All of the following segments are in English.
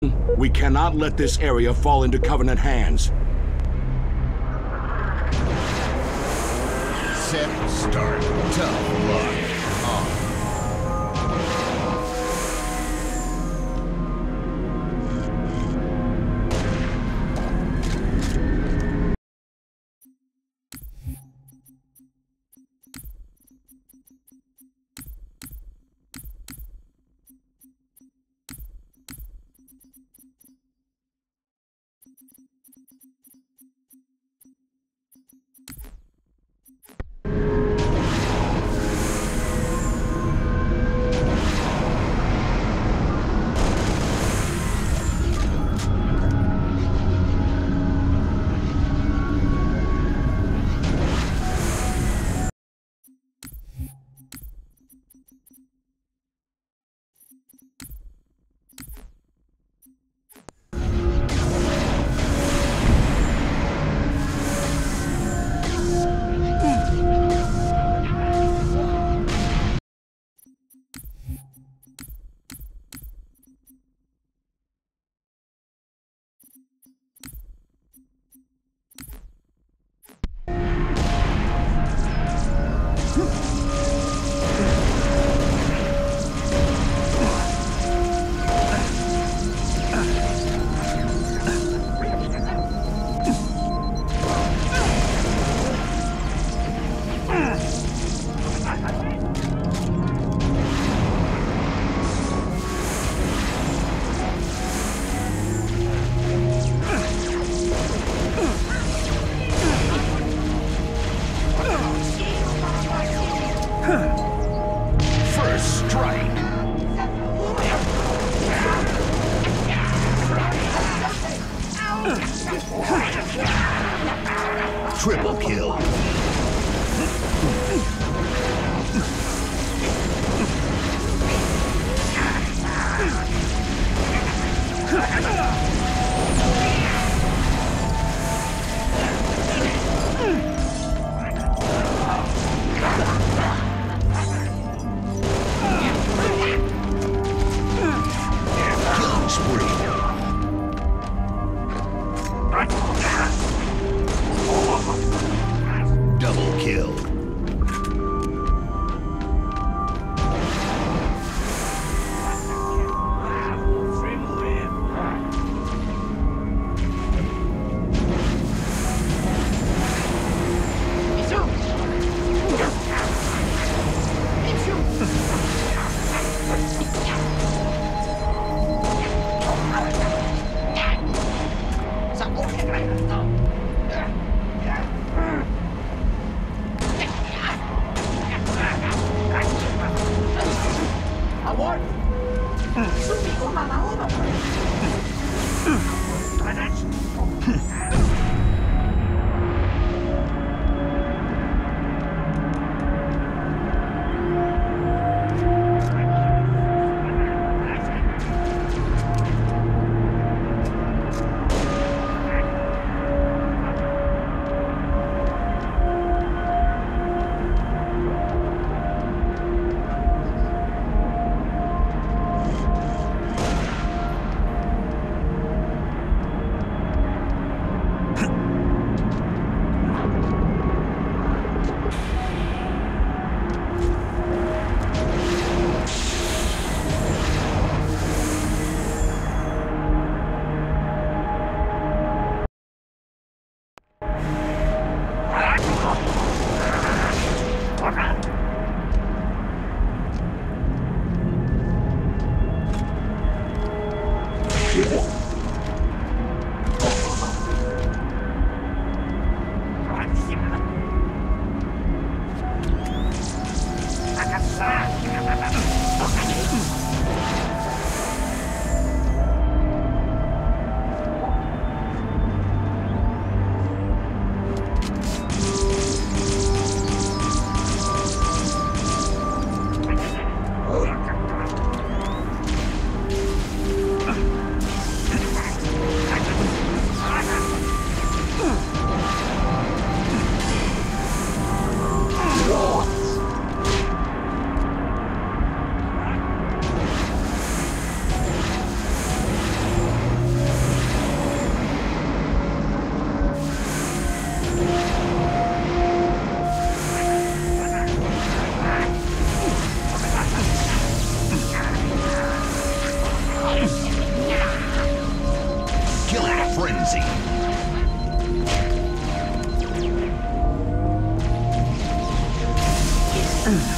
We cannot let this area fall into Covenant hands. Set, start, tough luck, Triple kill. Reinforcements.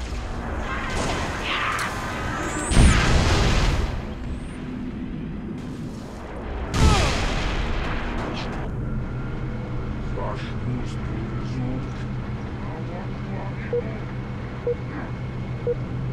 Thank you.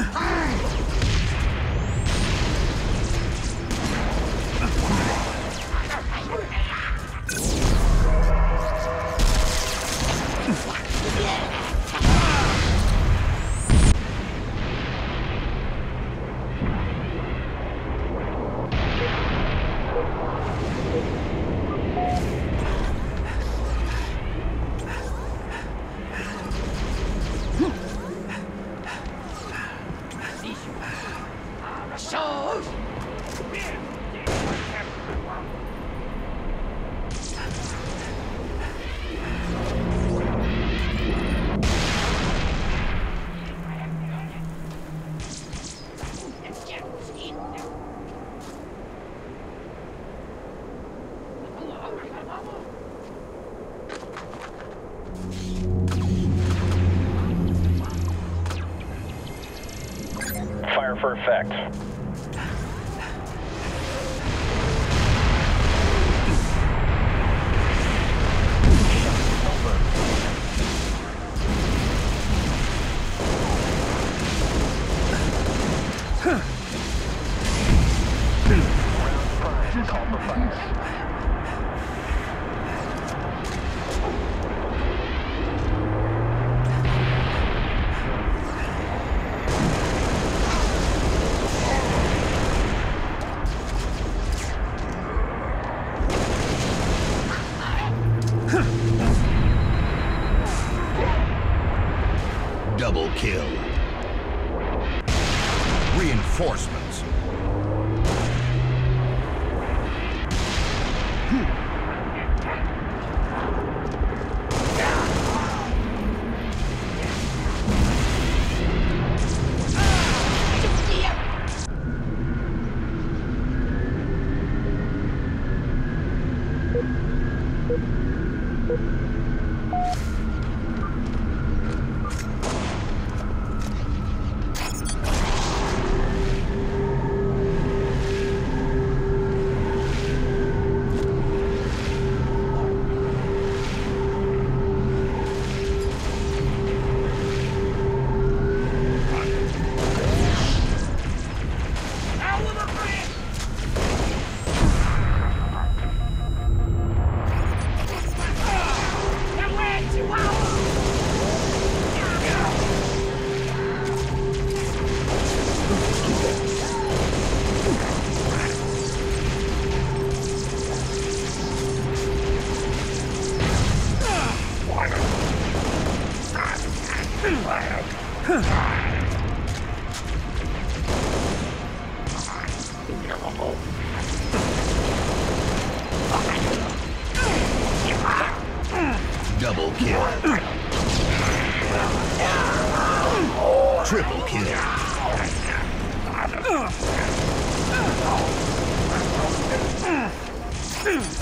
high. For effect. Double Ugh!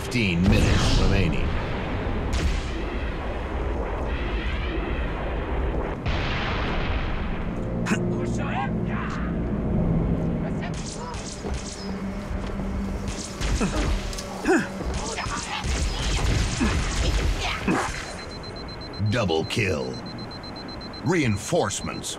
15 minutes remaining. Double kill. Reinforcements.